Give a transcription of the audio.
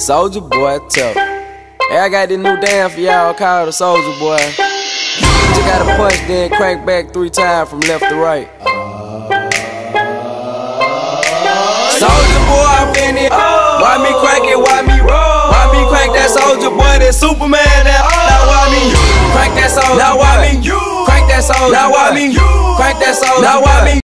Soldier boy, tough. Hey, I got this new dance for y'all called the Soldier boy. You just gotta punch, then crank back three times from left to right. Soldier boy, I'm in it. Why me crank it? Why me roll? Why me crank that soldier boy? That Superman? That now why me crank that soldier? Now why me crank that soldier? Now why me crank that soldier? Now why me